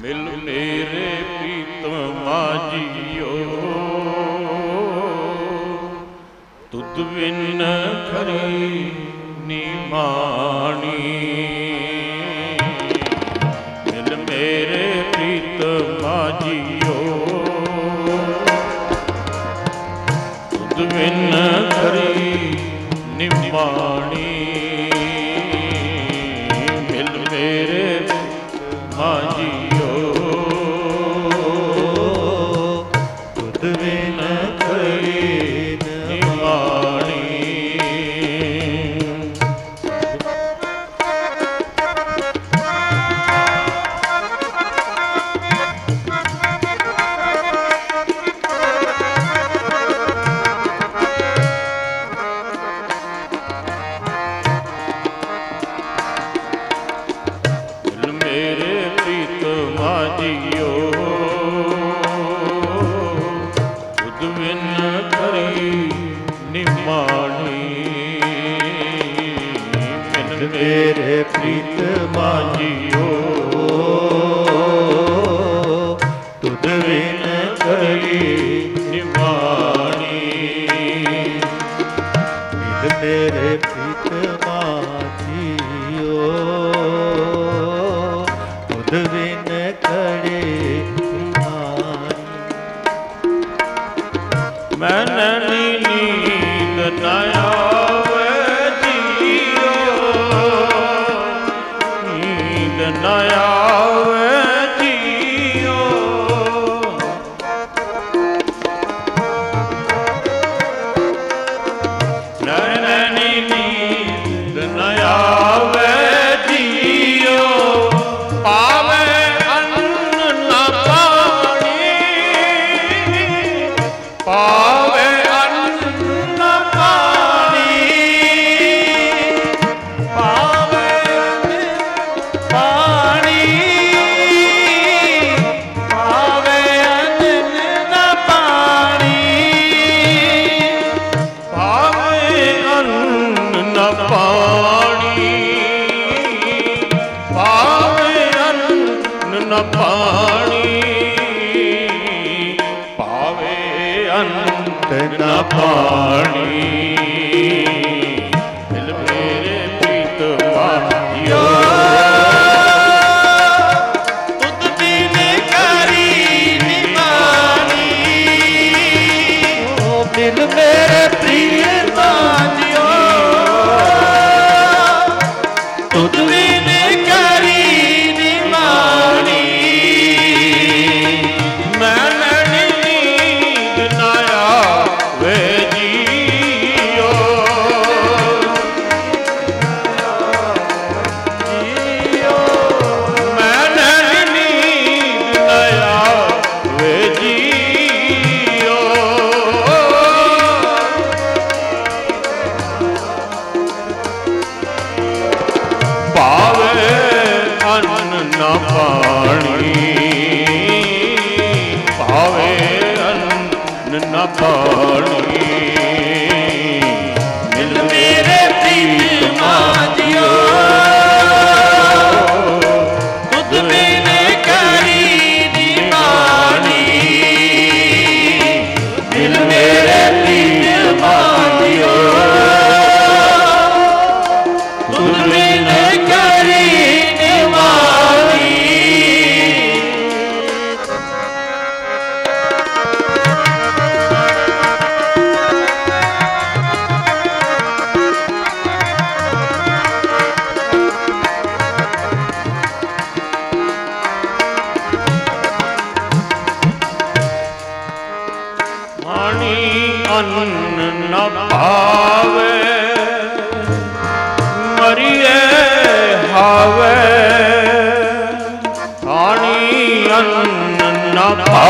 ਮਿਲ ਮੇਰੇ ਪ੍ਰੀਤਮ ਮਾਜੀਓ। ਤੁਧ ਬਿਨ ਖਰੀ ਨੀ ਮਾ Yeah. காணி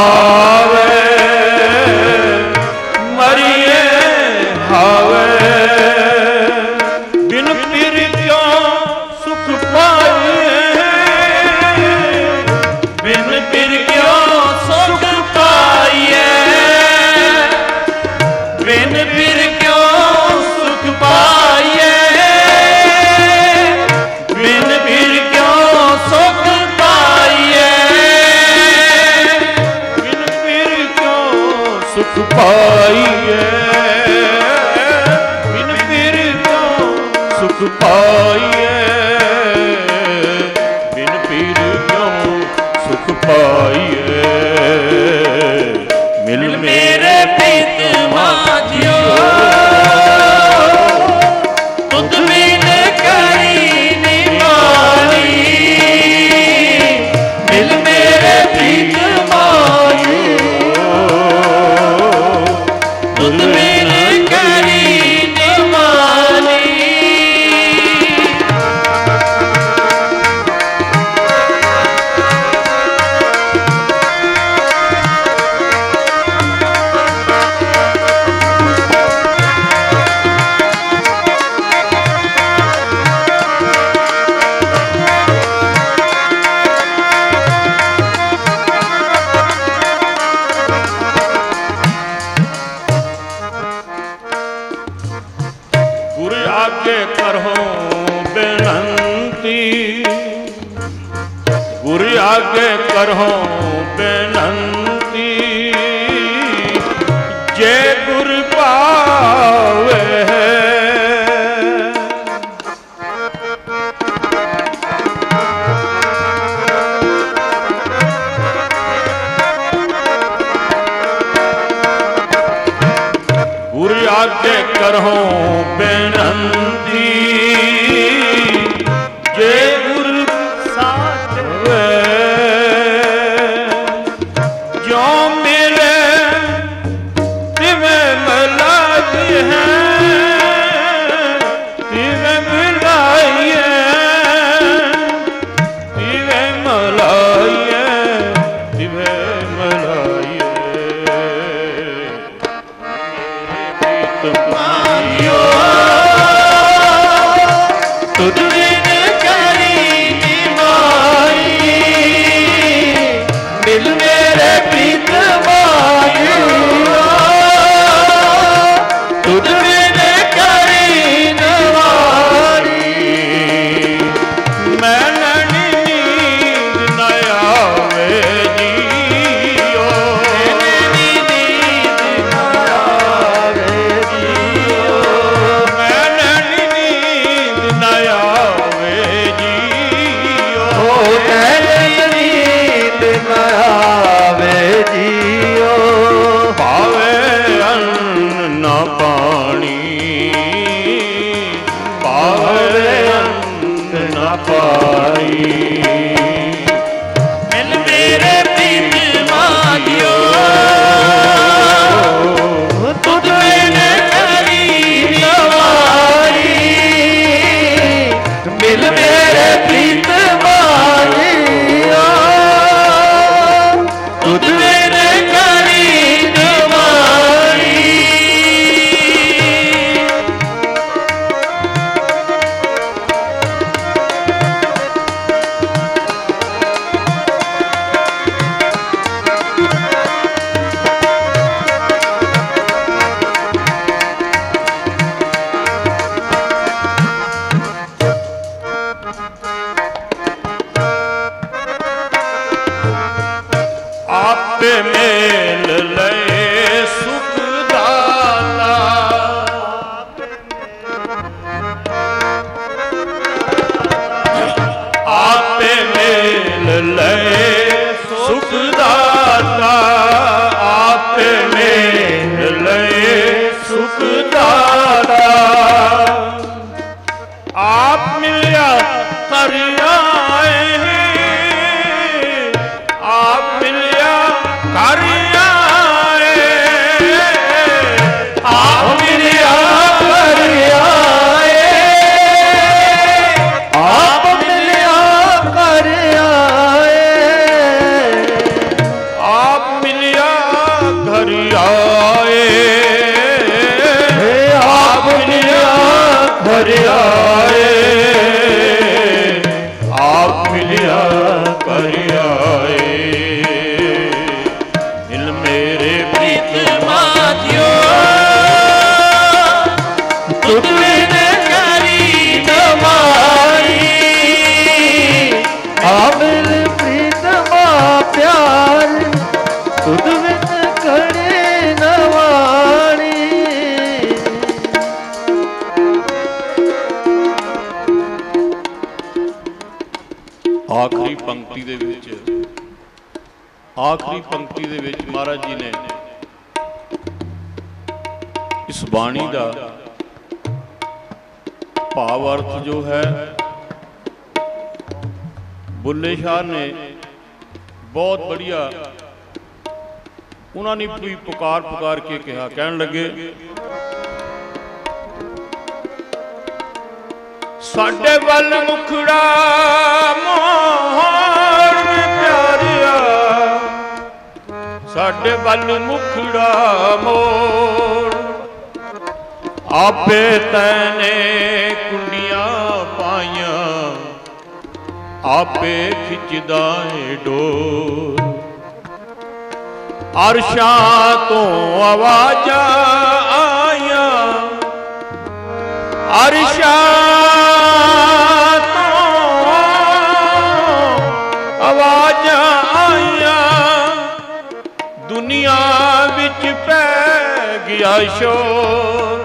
Oh! yeah. गुरु आगे करो बेनती। गुरु आगे करो बेनती। जे गुरु पावे करो ਭਾਵੇ ਅੰਤ ਨਾ ਪਾਈ। पे में Hare ਪੰਕਤੀ ਦੇ ਵਿੱਚ। ਆਖਰੀ ਪੰਕਤੀ ਦੇ ਵਿੱਚ ਮਹਾਰਾਜ ਜੀ ਨੇ ਇਸ ਬਾਣੀ ਦਾ ਭਾਵ ਅਰਥ ਜੋ ਹੈ, ਬੁੱਲੇ ਸ਼ਾਹ ਨੇ ਬਹੁਤ ਬੜੀਆ ਉਹਨਾਂ ਨੇ ਵੀ ਪੁਕਾਰ ਪੁਕਾਰ ਕੇ ਕਿਹਾ। ਕਹਿਣ ਲੱਗੇ, ਸਾਡੇ ਵੱਲ ਮੁਖੜਾ ਮੋਹਰ ਸਾਡੇ ਵੱਲ ਮੁਖੜਾ ਮੋੜ। ਆਪੇ ਤੈਨੇ ਕੁੰਡੀਆਂ ਪਾਈਆਂ, ਆਪੇ ਖਿੱਚਦਾ ਏ ਡੋਰ। ਅਰਸ਼ਾਂ ਤੋਂ ਆਵਾਜ਼ਾਂ ਆਈਆਂ, ਅਰਸ਼ਾਂ ਗਿਆ ਸ਼ੋਰ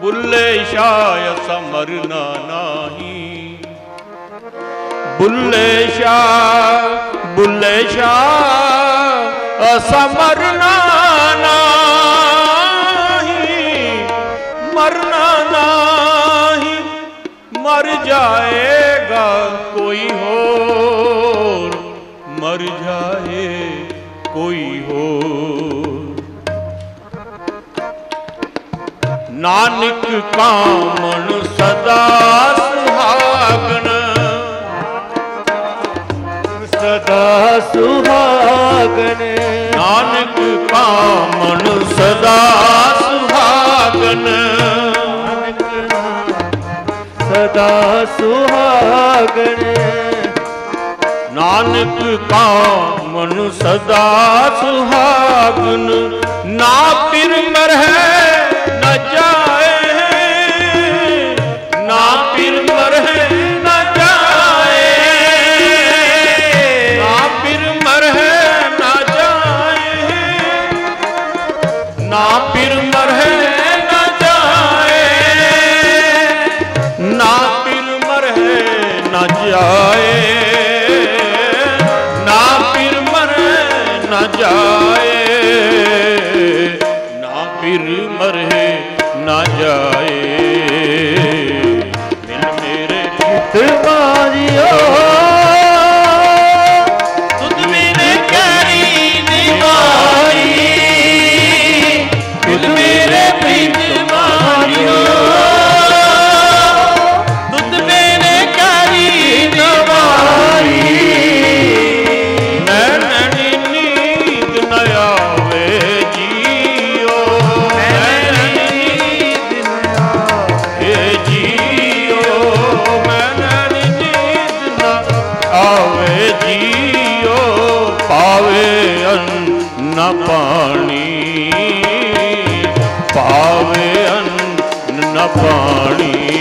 ਬੁੱਲੇ ਸ਼ਾਹ ਸਮਰਨਾ ਨਹੀਂ। ਬੁੱਲੇ ਸ਼ਾਹ ਬੁੱਲੇ ਸ਼ਾਹ ਅਸਮਰਨਾ ਨਹੀਂ। ਮਰਨਾ ਨਹੀਂ, ਮਰ ਜਾਏ ਨਾਨਕ ਕਾਮਣ ਸਦਾ ਸੁਹਾਗਣ। ਸਦਾ ਸੁਹਾਗਨ ਨਾਨਕ ਕਾਮਣ ਸਦਾ ਸੁਹਾਗਣ। ਸਦਾ ਸੁਹਾਗਨ ਨਾਨਕ ਕਾਮਣ ਸਦਾ ਸੁਹਾਗਣ। ਨਾ ਪਿਰ ਮਰਹਿ ਪਾਵੇ ਅੰਨ ਪਾਣੀ।